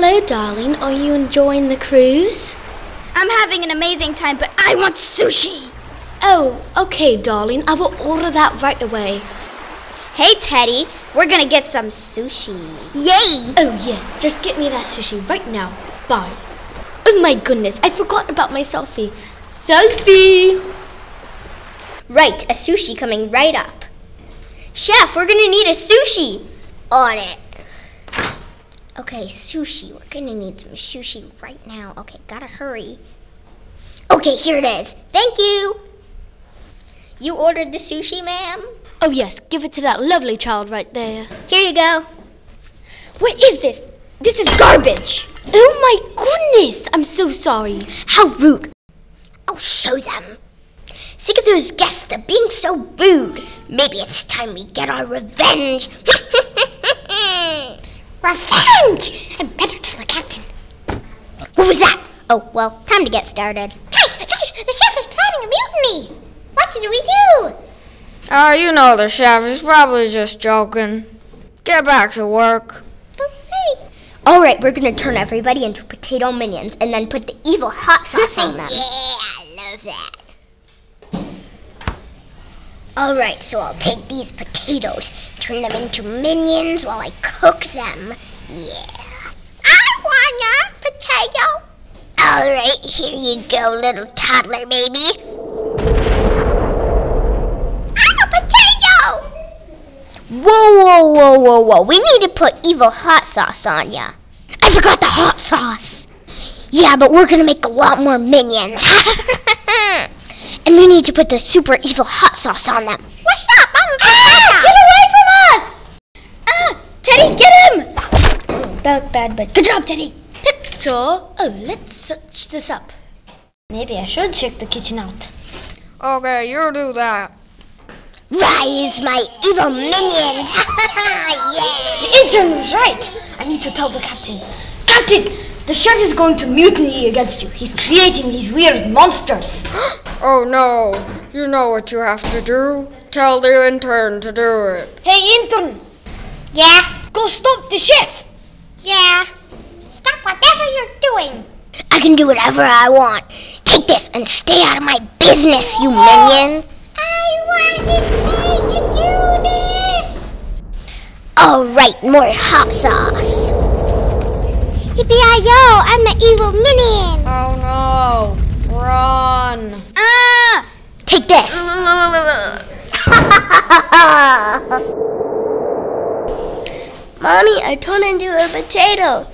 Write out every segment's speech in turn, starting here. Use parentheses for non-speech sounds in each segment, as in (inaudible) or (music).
Hello, darling. Are you enjoying the cruise? I'm having an amazing time, but I want sushi. Oh, okay, darling. I will order that right away. Hey, Teddy, we're gonna get some sushi. Yay! Oh, yes. Just get me that sushi right now. Bye. Oh, my goodness. I forgot about my selfie. Selfie! Right, a sushi coming right up. Chef, we're gonna need a sushi. On it. Okay, sushi. We're gonna need some sushi right now. Okay, gotta hurry. Okay, here it is. Thank you. You ordered the sushi, ma'am? Oh, yes. Give it to that lovely child right there. Here you go. What is this? This is garbage. Oh, my goodness. I'm so sorry. How rude. I'll show them. Sick of those guests, they're being so rude. Maybe it's time we get our revenge. (laughs) revenge! I better tell the captain. What was that? Oh, well, time to get started. Guys, guys, the chef is planning a mutiny. What did we do? Oh, you know the chef is probably just joking. Get back to work. Oh, but wait. All right, we're gonna turn everybody into potato minions and then put the evil hot sauce on them. (laughs) yeah, I love that. All right, so I'll take these potatoes, turn them into minions while I cook them. Yeah. I want a potato. All right, here you go, little toddler baby. I'm a potato. Whoa, whoa, whoa, whoa, whoa. We need to put evil hot sauce on ya. I forgot the hot sauce. Yeah, but we're gonna make a lot more minions. (laughs) and we need to put the super evil hot sauce on them. What's up? I'm a potato. get away from us! Ah, Teddy, get him! Bad, bad, but good job, Teddy. Picture. Oh, let's search this up. Maybe I should check the kitchen out. Okay, you do that. Rise, my evil minions! (laughs) yeah! The intern was right. I need to tell the captain. Captain, the chef is going to mutiny against you. He's creating these weird monsters. (gasps) (gasps) Oh no, you know what you have to do. Tell the intern to do it. hey, intern, Yeah? go stop the chef. Yeah. Stop whatever you're doing. I can do whatever I want. Take this and stay out of my business, you minion. I wasn't made to do this. All right, more hot sauce. Yippee-yi-yo, I'm the evil minion. Oh no, run. This. (laughs) Mommy, I turned into a potato.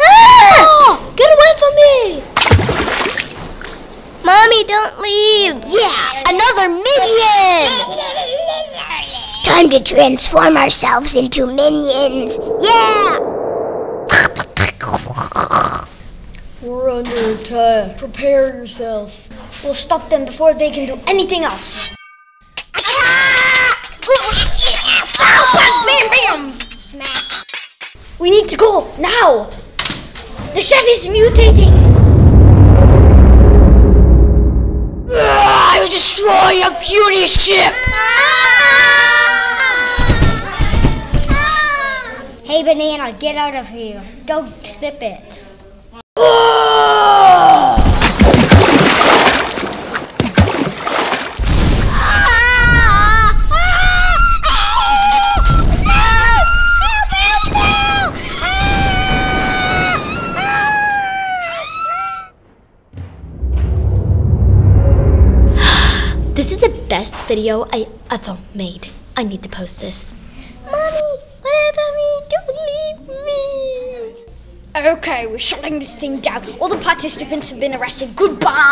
Ah! (laughs) Get away from me! Mommy, don't leave. Yeah, another minion! (laughs) Time to transform ourselves into minions. Yeah! We're under attack. Prepare yourself. We'll stop them before they can do anything else. We need to go now. The chef is mutating. I will destroy your beauty ship! Hey, banana, get out of here. Go flip it. This is the best video I ever made. I need to post this. Mommy, what about me? Don't leave me. Okay, we're shutting this thing down. All the participants have been arrested. Goodbye.